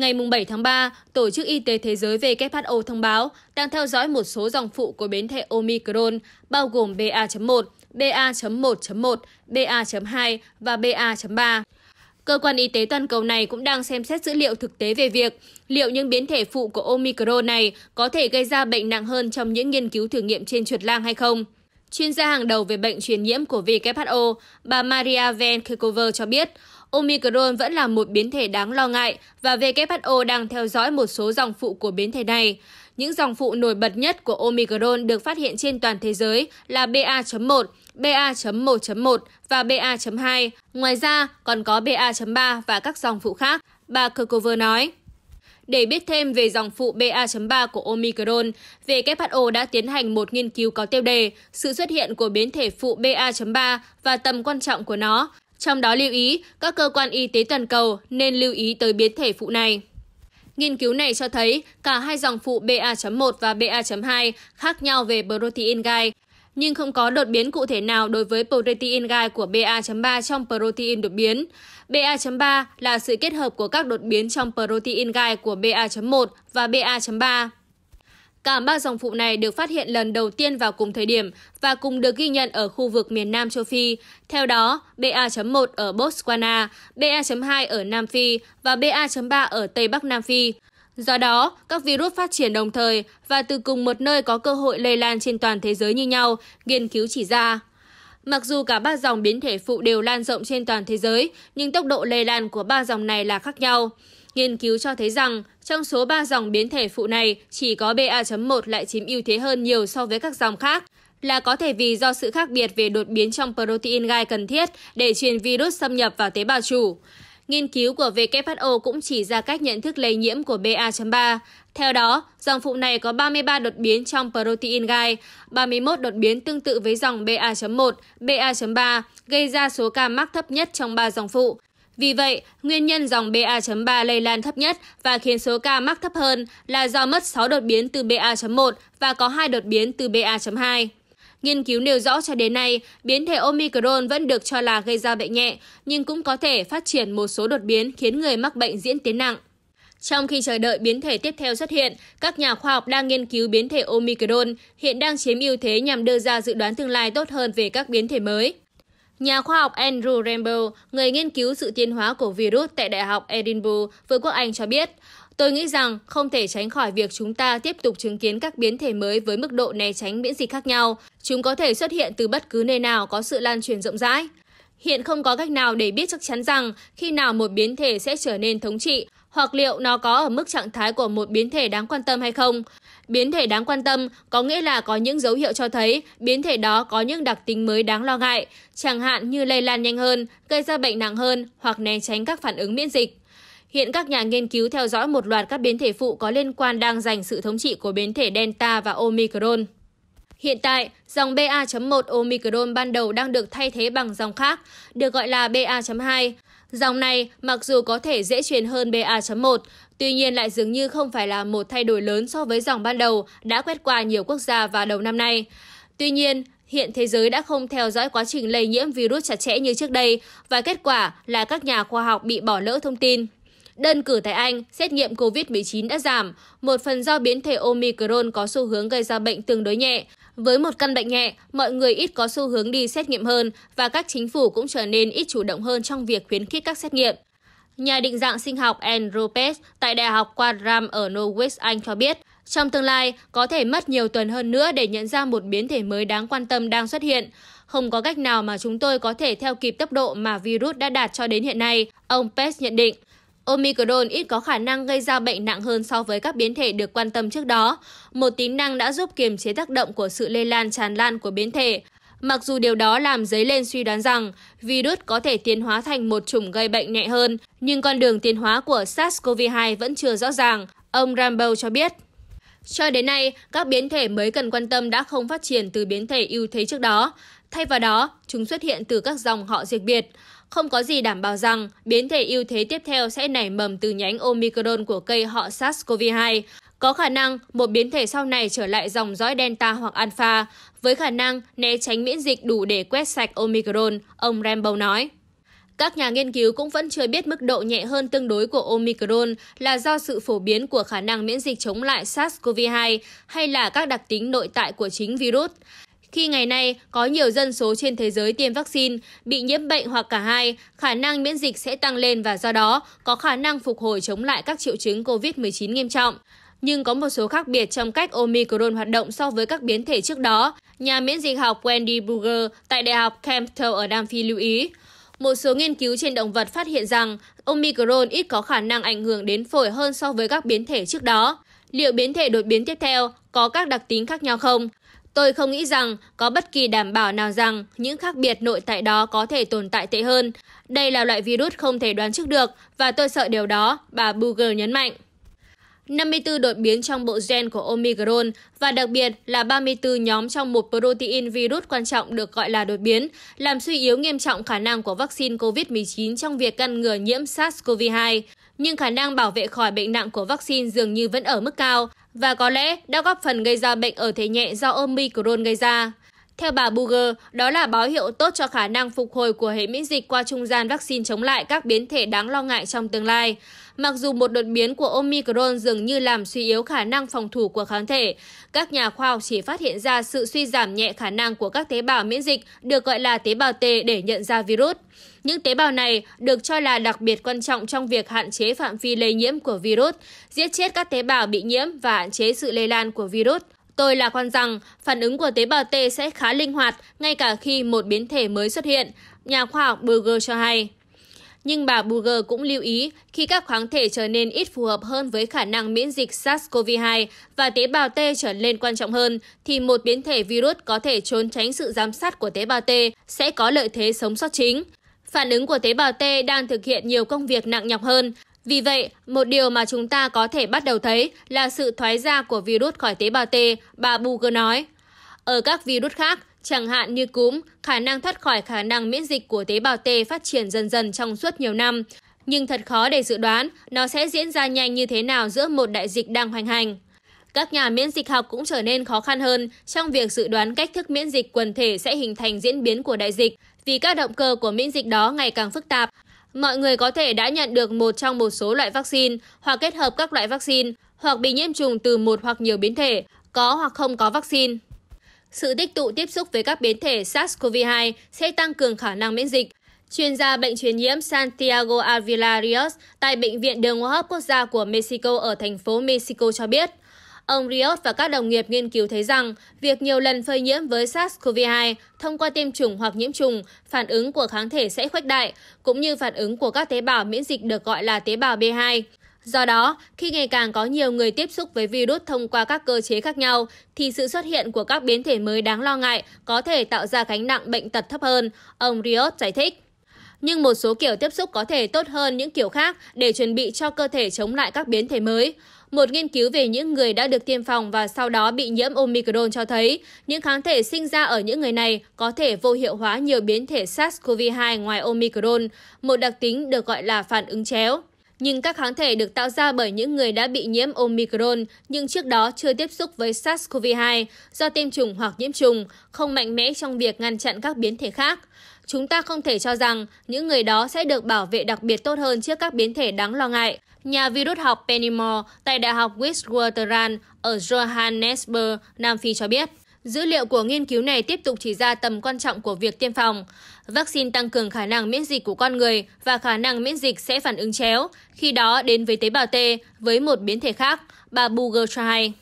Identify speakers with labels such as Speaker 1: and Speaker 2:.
Speaker 1: Ngày 7 tháng 3, Tổ chức Y tế Thế giới WHO thông báo đang theo dõi một số dòng phụ của biến thể Omicron, bao gồm BA.1, BA.1.1, BA.2 và BA.3. Cơ quan y tế toàn cầu này cũng đang xem xét dữ liệu thực tế về việc liệu những biến thể phụ của Omicron này có thể gây ra bệnh nặng hơn trong những nghiên cứu thử nghiệm trên chuột lang hay không. Chuyên gia hàng đầu về bệnh truyền nhiễm của WHO, bà Maria Van Kerkhove cho biết, Omicron vẫn là một biến thể đáng lo ngại và WHO đang theo dõi một số dòng phụ của biến thể này. Những dòng phụ nổi bật nhất của Omicron được phát hiện trên toàn thế giới là BA.1, BA.1.1 và BA.2. Ngoài ra, còn có BA.3 và các dòng phụ khác, bà kirkover nói. Để biết thêm về dòng phụ BA.3 của Omicron, WHO đã tiến hành một nghiên cứu có tiêu đề sự xuất hiện của biến thể phụ BA.3 và tầm quan trọng của nó, trong đó lưu ý các cơ quan y tế toàn cầu nên lưu ý tới biến thể phụ này. Nghiên cứu này cho thấy cả hai dòng phụ BA.1 và BA.2 khác nhau về protein gai, nhưng không có đột biến cụ thể nào đối với protein gai của BA.3 trong protein đột biến. BA.3 là sự kết hợp của các đột biến trong protein gai của BA.1 và BA.3. Cả ba dòng phụ này được phát hiện lần đầu tiên vào cùng thời điểm và cùng được ghi nhận ở khu vực miền Nam châu Phi. Theo đó, BA.1 ở Botswana, BA.2 ở Nam Phi và BA.3 ở Tây Bắc Nam Phi. Do đó, các virus phát triển đồng thời và từ cùng một nơi có cơ hội lây lan trên toàn thế giới như nhau, nghiên cứu chỉ ra. Mặc dù cả ba dòng biến thể phụ đều lan rộng trên toàn thế giới, nhưng tốc độ lây lan của ba dòng này là khác nhau. Nghiên cứu cho thấy rằng trong số ba dòng biến thể phụ này, chỉ có BA.1 lại chiếm ưu thế hơn nhiều so với các dòng khác, là có thể vì do sự khác biệt về đột biến trong protein gai cần thiết để truyền virus xâm nhập vào tế bào chủ. Nghiên cứu của WHO cũng chỉ ra cách nhận thức lây nhiễm của BA.3. Theo đó, dòng phụ này có 33 đột biến trong protein gai, 31 đột biến tương tự với dòng BA.1, BA.3, gây ra số ca mắc thấp nhất trong 3 dòng phụ. Vì vậy, nguyên nhân dòng BA.3 lây lan thấp nhất và khiến số ca mắc thấp hơn là do mất 6 đột biến từ BA.1 và có 2 đột biến từ BA.2. Nghiên cứu nêu rõ cho đến nay, biến thể Omicron vẫn được cho là gây ra bệnh nhẹ, nhưng cũng có thể phát triển một số đột biến khiến người mắc bệnh diễn tiến nặng. Trong khi chờ đợi biến thể tiếp theo xuất hiện, các nhà khoa học đang nghiên cứu biến thể Omicron hiện đang chiếm ưu thế nhằm đưa ra dự đoán tương lai tốt hơn về các biến thể mới. Nhà khoa học Andrew Rambo, người nghiên cứu sự tiến hóa của virus tại Đại học Edinburgh, Vương quốc Anh cho biết, Tôi nghĩ rằng không thể tránh khỏi việc chúng ta tiếp tục chứng kiến các biến thể mới với mức độ né tránh miễn dịch khác nhau. Chúng có thể xuất hiện từ bất cứ nơi nào có sự lan truyền rộng rãi. Hiện không có cách nào để biết chắc chắn rằng khi nào một biến thể sẽ trở nên thống trị hoặc liệu nó có ở mức trạng thái của một biến thể đáng quan tâm hay không. Biến thể đáng quan tâm có nghĩa là có những dấu hiệu cho thấy biến thể đó có những đặc tính mới đáng lo ngại, chẳng hạn như lây lan nhanh hơn, gây ra bệnh nặng hơn hoặc né tránh các phản ứng miễn dịch. Hiện các nhà nghiên cứu theo dõi một loạt các biến thể phụ có liên quan đang giành sự thống trị của biến thể Delta và Omicron. Hiện tại, dòng BA.1 Omicron ban đầu đang được thay thế bằng dòng khác, được gọi là BA.2. Dòng này, mặc dù có thể dễ truyền hơn BA.1, tuy nhiên lại dường như không phải là một thay đổi lớn so với dòng ban đầu đã quét qua nhiều quốc gia vào đầu năm nay. Tuy nhiên, hiện thế giới đã không theo dõi quá trình lây nhiễm virus chặt chẽ như trước đây và kết quả là các nhà khoa học bị bỏ lỡ thông tin. Đơn cử tại Anh, xét nghiệm COVID-19 đã giảm, một phần do biến thể Omicron có xu hướng gây ra bệnh tương đối nhẹ. Với một căn bệnh nhẹ, mọi người ít có xu hướng đi xét nghiệm hơn và các chính phủ cũng trở nên ít chủ động hơn trong việc khuyến khích các xét nghiệm. Nhà định dạng sinh học Andrew Page tại Đại học Quadram ở Norwich, Anh cho biết, trong tương lai có thể mất nhiều tuần hơn nữa để nhận ra một biến thể mới đáng quan tâm đang xuất hiện. Không có cách nào mà chúng tôi có thể theo kịp tốc độ mà virus đã đạt cho đến hiện nay, ông Page nhận định. Omicron ít có khả năng gây ra bệnh nặng hơn so với các biến thể được quan tâm trước đó. Một tính năng đã giúp kiềm chế tác động của sự lây lan tràn lan của biến thể. Mặc dù điều đó làm dấy lên suy đoán rằng virus có thể tiến hóa thành một chủng gây bệnh nhẹ hơn, nhưng con đường tiến hóa của SARS-CoV-2 vẫn chưa rõ ràng, ông Rambo cho biết. Cho đến nay, các biến thể mới cần quan tâm đã không phát triển từ biến thể ưu thế trước đó. Thay vào đó, chúng xuất hiện từ các dòng họ diệt biệt. Không có gì đảm bảo rằng biến thể ưu thế tiếp theo sẽ nảy mầm từ nhánh Omicron của cây họ SARS-CoV-2. Có khả năng một biến thể sau này trở lại dòng dõi Delta hoặc Alpha, với khả năng né tránh miễn dịch đủ để quét sạch Omicron, ông Rambo nói. Các nhà nghiên cứu cũng vẫn chưa biết mức độ nhẹ hơn tương đối của Omicron là do sự phổ biến của khả năng miễn dịch chống lại SARS-CoV-2 hay là các đặc tính nội tại của chính virus. Khi ngày nay có nhiều dân số trên thế giới tiêm vaccine, bị nhiễm bệnh hoặc cả hai, khả năng miễn dịch sẽ tăng lên và do đó có khả năng phục hồi chống lại các triệu chứng COVID-19 nghiêm trọng. Nhưng có một số khác biệt trong cách Omicron hoạt động so với các biến thể trước đó, nhà miễn dịch học Wendy Burger tại Đại học Campbell ở Nam Phi lưu ý. Một số nghiên cứu trên động vật phát hiện rằng Omicron ít có khả năng ảnh hưởng đến phổi hơn so với các biến thể trước đó. Liệu biến thể đột biến tiếp theo có các đặc tính khác nhau không? Tôi không nghĩ rằng có bất kỳ đảm bảo nào rằng những khác biệt nội tại đó có thể tồn tại tệ hơn. Đây là loại virus không thể đoán trước được và tôi sợ điều đó, bà Buger nhấn mạnh. 54 đột biến trong bộ gen của Omicron và đặc biệt là 34 nhóm trong một protein virus quan trọng được gọi là đột biến, làm suy yếu nghiêm trọng khả năng của vaccine COVID-19 trong việc ngăn ngừa nhiễm SARS-CoV-2. Nhưng khả năng bảo vệ khỏi bệnh nặng của vaccine dường như vẫn ở mức cao và có lẽ đã góp phần gây ra bệnh ở thể nhẹ do Omicron gây ra. Theo bà Buger, đó là báo hiệu tốt cho khả năng phục hồi của hệ miễn dịch qua trung gian vaccine chống lại các biến thể đáng lo ngại trong tương lai. Mặc dù một đột biến của Omicron dường như làm suy yếu khả năng phòng thủ của kháng thể, các nhà khoa học chỉ phát hiện ra sự suy giảm nhẹ khả năng của các tế bào miễn dịch được gọi là tế bào T để nhận ra virus. Những tế bào này được cho là đặc biệt quan trọng trong việc hạn chế phạm vi lây nhiễm của virus, giết chết các tế bào bị nhiễm và hạn chế sự lây lan của virus. Tôi lạc quan rằng phản ứng của tế bào T sẽ khá linh hoạt ngay cả khi một biến thể mới xuất hiện, nhà khoa học Berger cho hay. Nhưng bà Burger cũng lưu ý khi các kháng thể trở nên ít phù hợp hơn với khả năng miễn dịch SARS-CoV-2 và tế bào T trở nên quan trọng hơn, thì một biến thể virus có thể trốn tránh sự giám sát của tế bào T sẽ có lợi thế sống sót chính. Phản ứng của tế bào T đang thực hiện nhiều công việc nặng nhọc hơn. Vì vậy, một điều mà chúng ta có thể bắt đầu thấy là sự thoái ra của virus khỏi tế bào T, bà Buger nói. Ở các virus khác, chẳng hạn như cúm, khả năng thoát khỏi khả năng miễn dịch của tế bào T phát triển dần dần trong suốt nhiều năm. Nhưng thật khó để dự đoán nó sẽ diễn ra nhanh như thế nào giữa một đại dịch đang hoành hành. Các nhà miễn dịch học cũng trở nên khó khăn hơn trong việc dự đoán cách thức miễn dịch quần thể sẽ hình thành diễn biến của đại dịch, vì các động cơ của miễn dịch đó ngày càng phức tạp. Mọi người có thể đã nhận được một trong một số loại vaccine hoặc kết hợp các loại vaccine hoặc bị nhiễm trùng từ một hoặc nhiều biến thể, có hoặc không có vaccine. Sự tích tụ tiếp xúc với các biến thể SARS-CoV-2 sẽ tăng cường khả năng miễn dịch. Chuyên gia bệnh truyền nhiễm Santiago Avila Rios tại Bệnh viện Đường hô hấp quốc gia của Mexico ở thành phố Mexico cho biết, Ông Rios và các đồng nghiệp nghiên cứu thấy rằng việc nhiều lần phơi nhiễm với SARS-CoV-2 thông qua tiêm chủng hoặc nhiễm trùng, phản ứng của kháng thể sẽ khuếch đại, cũng như phản ứng của các tế bào miễn dịch được gọi là tế bào B2. Do đó, khi ngày càng có nhiều người tiếp xúc với virus thông qua các cơ chế khác nhau, thì sự xuất hiện của các biến thể mới đáng lo ngại có thể tạo ra gánh nặng bệnh tật thấp hơn, ông riot giải thích. Nhưng một số kiểu tiếp xúc có thể tốt hơn những kiểu khác để chuẩn bị cho cơ thể chống lại các biến thể mới. Một nghiên cứu về những người đã được tiêm phòng và sau đó bị nhiễm Omicron cho thấy những kháng thể sinh ra ở những người này có thể vô hiệu hóa nhiều biến thể SARS-CoV-2 ngoài Omicron, một đặc tính được gọi là phản ứng chéo. Nhưng các kháng thể được tạo ra bởi những người đã bị nhiễm Omicron nhưng trước đó chưa tiếp xúc với SARS-CoV-2 do tiêm chủng hoặc nhiễm trùng, không mạnh mẽ trong việc ngăn chặn các biến thể khác. Chúng ta không thể cho rằng những người đó sẽ được bảo vệ đặc biệt tốt hơn trước các biến thể đáng lo ngại. Nhà virus học Penny Moore tại Đại học Witwatersrand ở Johannesburg, Nam Phi cho biết. Dữ liệu của nghiên cứu này tiếp tục chỉ ra tầm quan trọng của việc tiêm phòng. Vaccine tăng cường khả năng miễn dịch của con người và khả năng miễn dịch sẽ phản ứng chéo, khi đó đến với tế bào T với một biến thể khác, bà Buger cho hay.